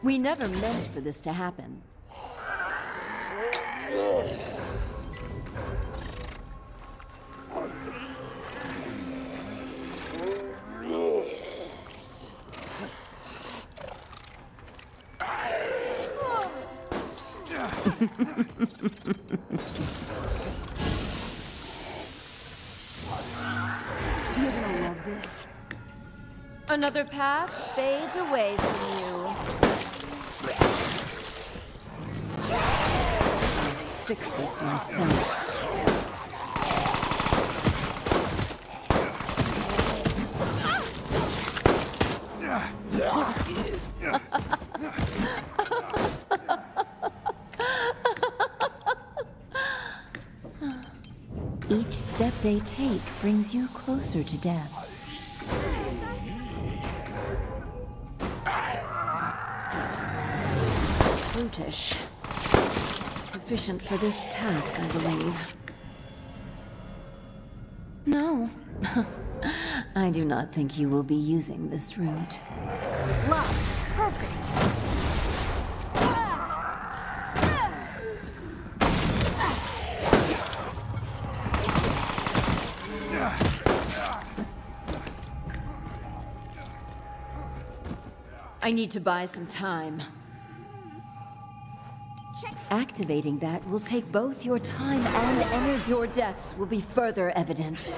We never meant for this to happen. You're gonna love this. Another path fades away from you. Fix this myself. Each step they take brings you closer to death. Brutish. Sufficient for this task, I believe. No. I do not think you will be using this route. Love. Perfect. I need to buy some time. Activating that will take both your time and energy. Your deaths will be further evidence.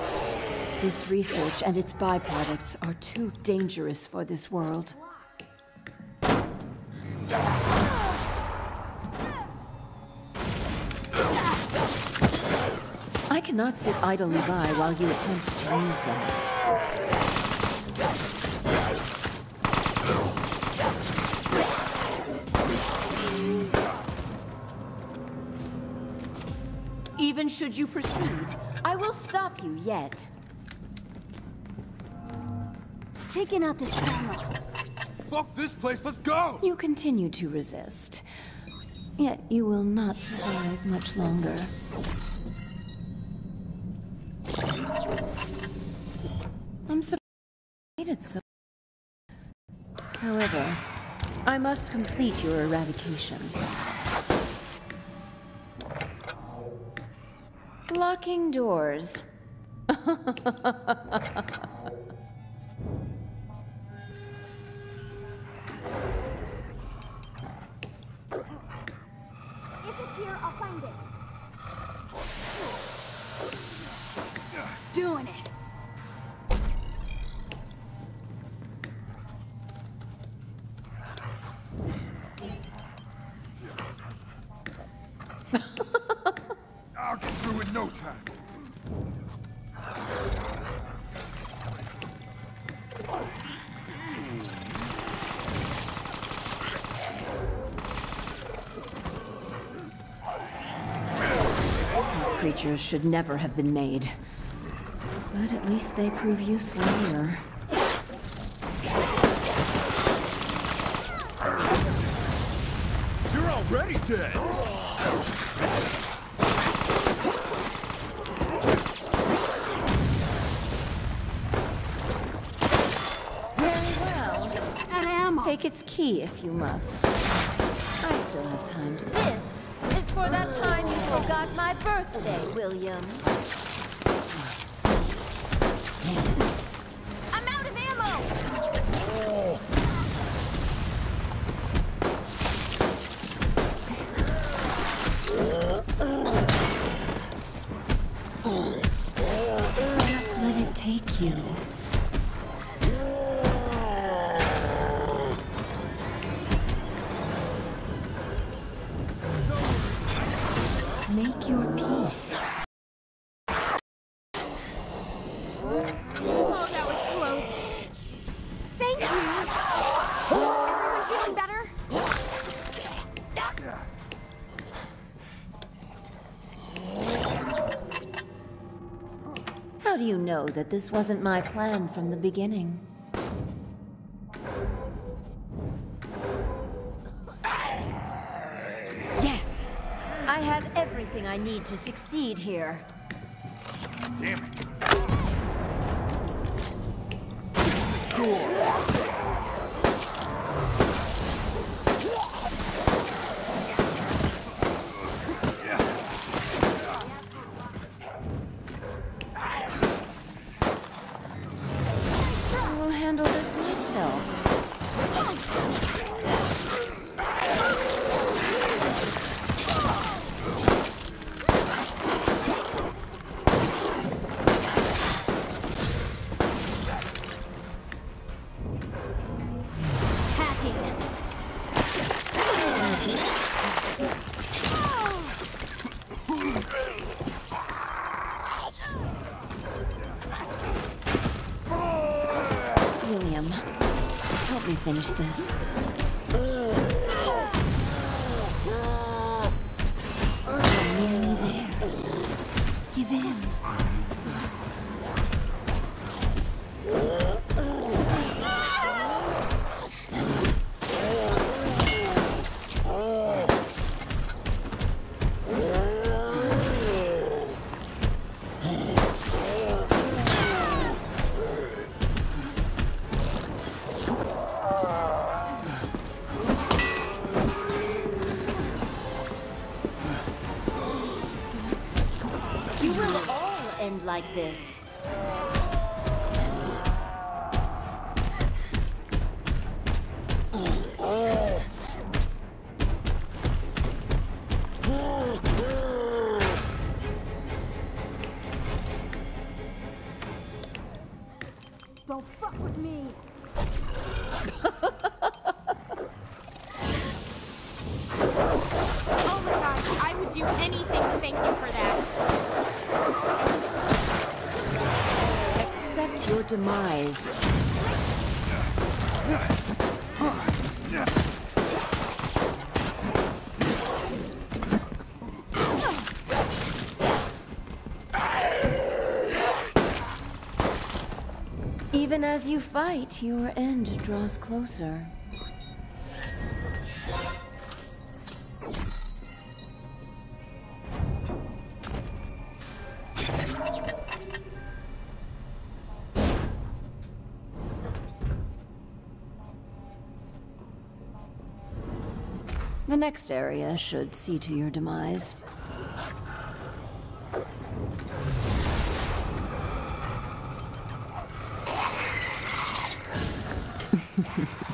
This research and its byproducts are too dangerous for this world. I cannot sit idly by while you attempt to use that. Even should you proceed, I will stop you yet. Taking out this camera. Fuck this place, let's go! You continue to resist. Yet you will not survive much longer. I'm surprised you it so. However, I must complete your eradication. Locking doors. If it's here, I'll find it. These should never have been made. But at least they prove useful here. You're already dead! Very well. Out ammo. Take its key if you must. I still have time to. This is for that time you forgot my birthday, William. Know that this wasn't my plan from the beginning? Yes! I have everything I need to succeed here. Damn it. This door! Finish this. This. Don't fuck with me. Demise. Even as you fight, your end draws closer. Next area should see to your demise.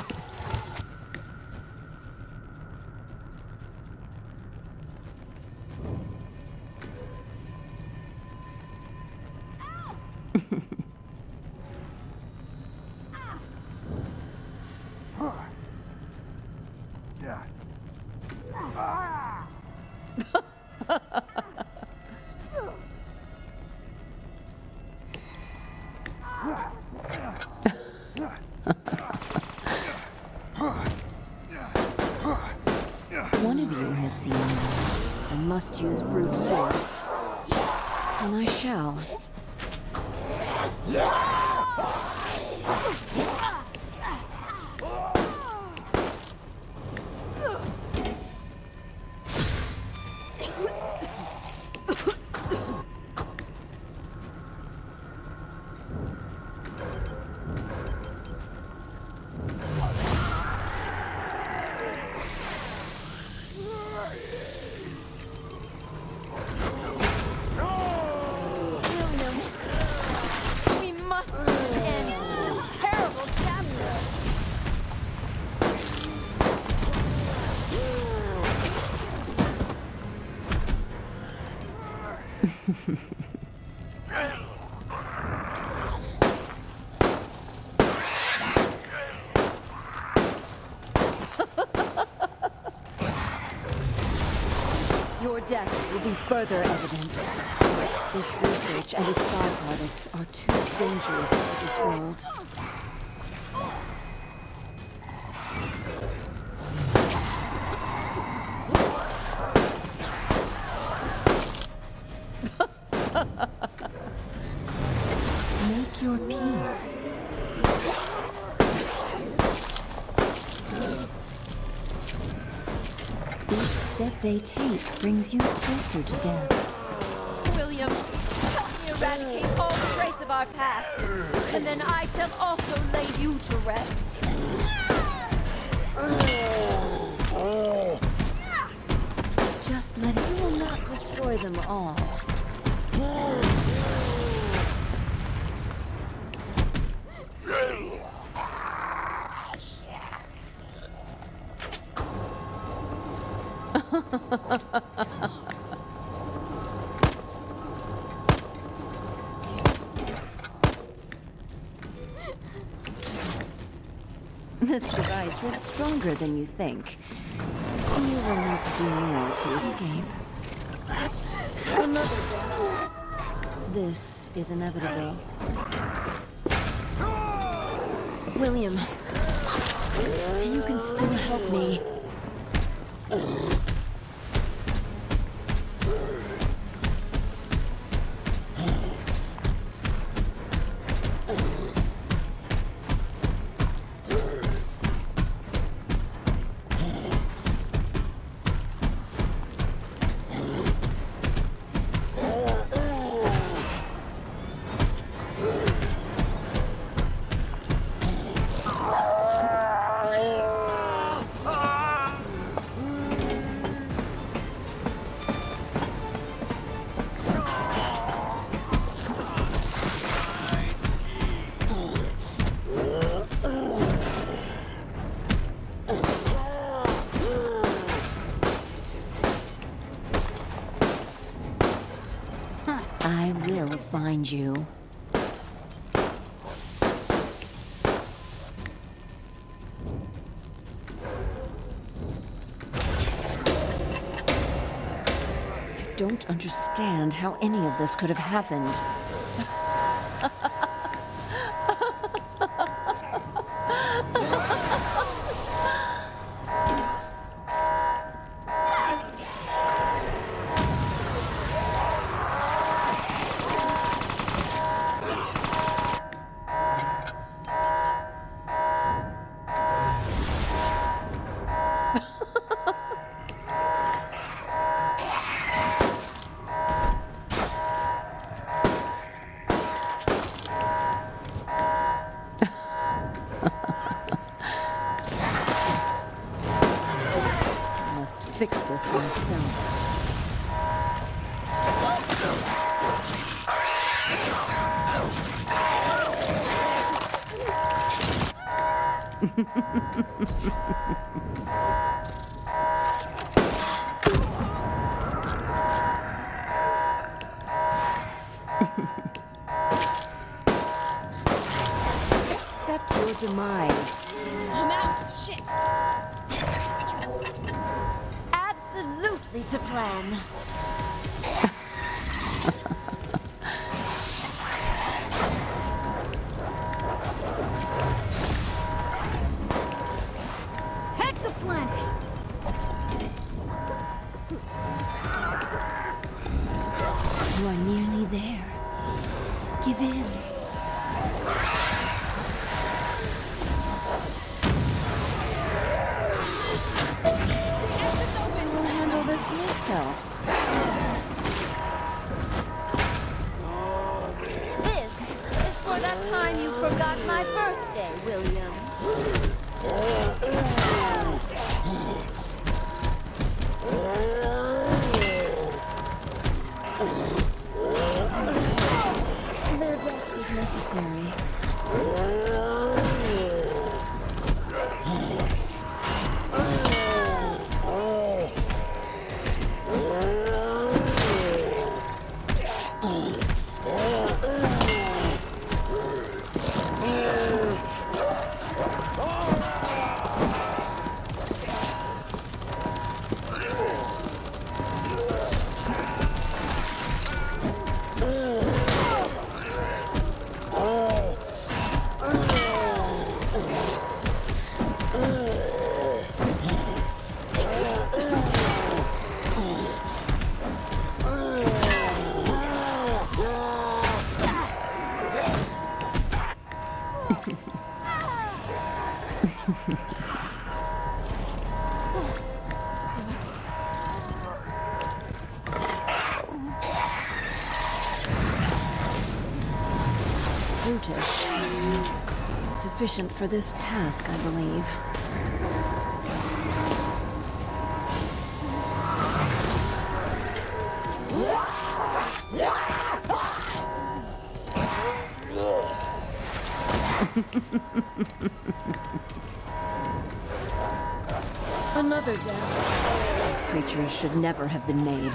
must use brute force. And I shall. Deaths will be further evidence. This research and its byproducts are too dangerous for this world. They take brings you closer to death. William, help me eradicate all trace of our past, and then I shall also lay you to rest. Just let it. You will not destroy them all. This device is stronger than you think. You will need to do more to escape. Another death. This is inevitable. William, You can still help me. Find you. I don't understand how any of this could have happened. Fix this myself. Accept your demise. I'm out. Shit. To plan. Their death is necessary. Brutish. Sufficient for this task, I believe. Creatures should never have been made.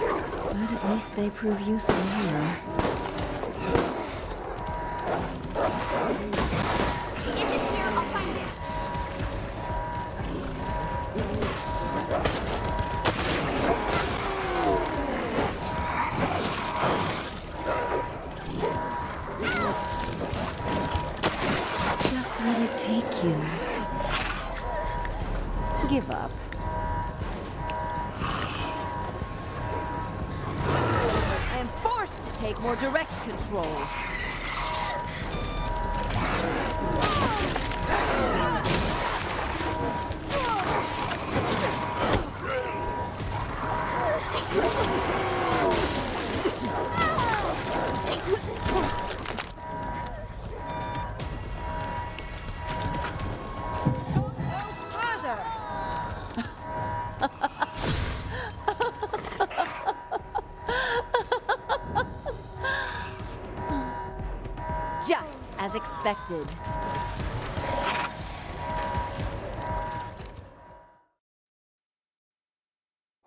But at least they prove useful here. Just let it take you. Take more direct control. Just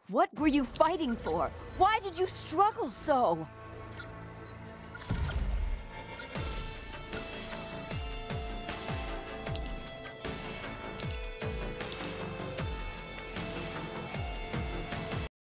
What were you fighting for? Why did you struggle so?